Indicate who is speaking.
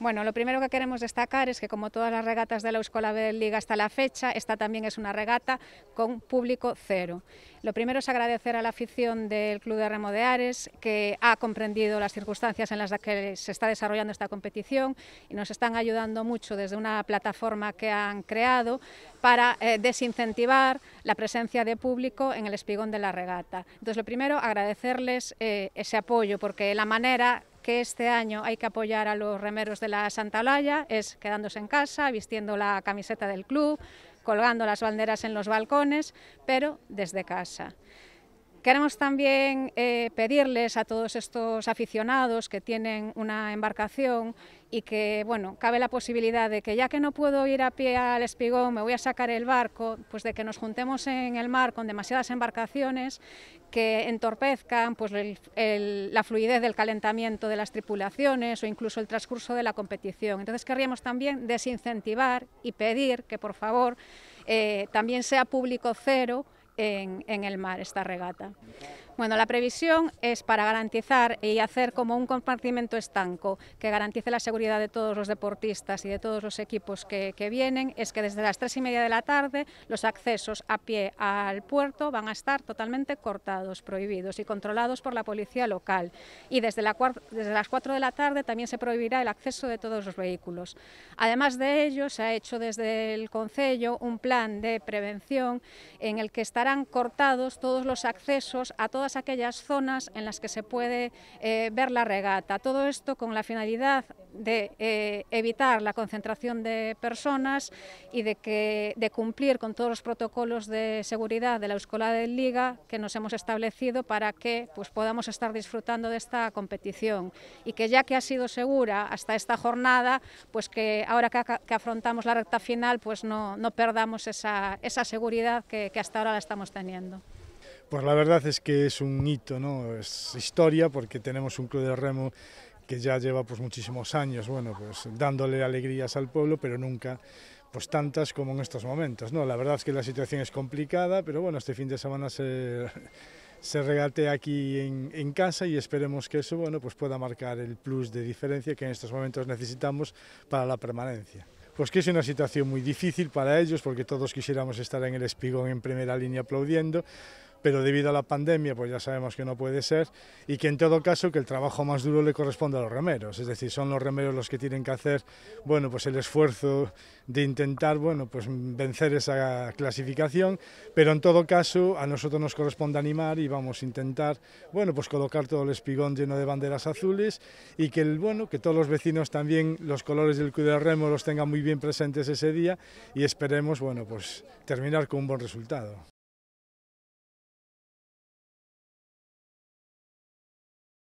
Speaker 1: Bueno, lo primero que queremos destacar es que como todas las regatas de la Euskola Liga hasta la fecha, esta también es una regata con público cero. Lo primero es agradecer a la afición del Club de Remo de Ares, que ha comprendido las circunstancias en las que se está desarrollando esta competición y nos están ayudando mucho desde una plataforma que han creado para eh, desincentivar la presencia de público en el espigón de la regata. Entonces, lo primero, agradecerles eh, ese apoyo, porque la manera que este año hay que apoyar a los remeros de la Santa Olalla es quedándose en casa, vistiendo la camiseta del club, colgando las banderas en los balcones, pero desde casa. Queremos también eh, pedirles a todos estos aficionados que tienen una embarcación y que, bueno, cabe la posibilidad de que ya que no puedo ir a pie al espigón, me voy a sacar el barco, pues de que nos juntemos en el mar con demasiadas embarcaciones que entorpezcan pues, la fluidez del calentamiento de las tripulaciones o incluso el transcurso de la competición. Entonces querríamos también desincentivar y pedir que, por favor, eh, también sea público cero en, en el mar esta regata. Bueno, la previsión es para garantizar y hacer como un compartimento estanco que garantice la seguridad de todos los deportistas y de todos los equipos que, que, vienen, es que desde las tres y media de la tarde los accesos a pie al puerto van a estar totalmente cortados, prohibidos y controlados por la policía local. Y desde, la, desde las cuatro de la tarde también se prohibirá el acceso de todos los vehículos. Además de ello, se ha hecho desde el Concello un plan de prevención en el que estarán cortados todos los accesos a todas todas aquellas zonas en las que se puede eh, ver la regata. Todo esto con la finalidad de eh, evitar la concentración de personas y de, que, de cumplir con todos los protocolos de seguridad de la Euskola de Liga que nos hemos establecido para que pues, podamos estar disfrutando de esta competición y que ya que ha sido segura hasta esta jornada, pues que ahora que, que afrontamos la recta final, pues no, no perdamos esa, esa seguridad que, que hasta ahora la estamos teniendo.
Speaker 2: Pues la verdad es que es un hito, ¿no? Es historia porque tenemos un club de remo que ya lleva pues muchísimos años, bueno, pues dándole alegrías al pueblo, pero nunca pues tantas como en estos momentos, ¿no? La verdad es que la situación es complicada, pero bueno, este fin de semana se, se regatea aquí en, en, casa y esperemos que eso, bueno, pues pueda marcar el plus de diferencia que en estos momentos necesitamos para la permanencia. Pues que es una situación muy difícil para ellos porque todos quisiéramos estar en el espigón en primera línea aplaudiendo, pero debido a la pandemia pues ya sabemos que no puede ser y que en todo caso que el trabajo más duro le corresponde a los remeros, es decir, son los remeros los que tienen que hacer bueno, pues el esfuerzo de intentar bueno, pues vencer esa clasificación, pero en todo caso a nosotros nos corresponde animar y vamos a intentar bueno, pues colocar todo el espigón lleno de banderas azules y que, el, bueno, que todos los vecinos también los colores del Club de Remo los tengan muy bien presentes ese día y esperemos bueno, pues terminar con un buen resultado.